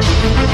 We'll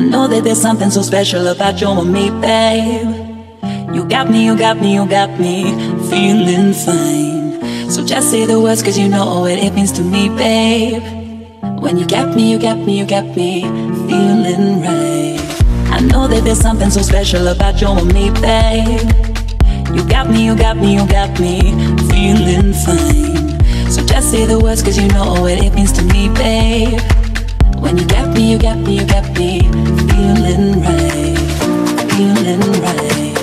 I know that there's something so special about you and me, babe. You got me, you got me, you got me feeling fine. So just say the words, cause you know what it means to me, babe. When you got me, you got me, you got me feeling right. I know that there's something so special about you and me, babe. You got me, you got me, you got me feeling fine. So just say the words, cause you know what it means to me, babe. When you got me, you got me, you got me feeling right, feeling right,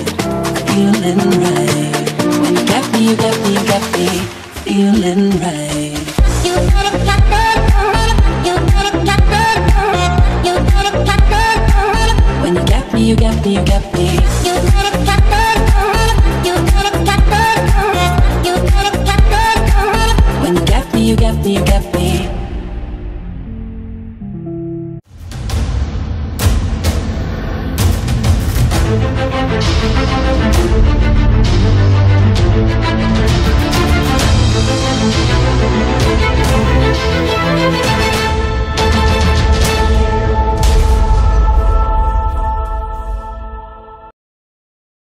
feeling right. When you got me, you got me, you got me feeling right. You got it, got it, you got it, got it, got it, got it. When you got me, you got me, you got me.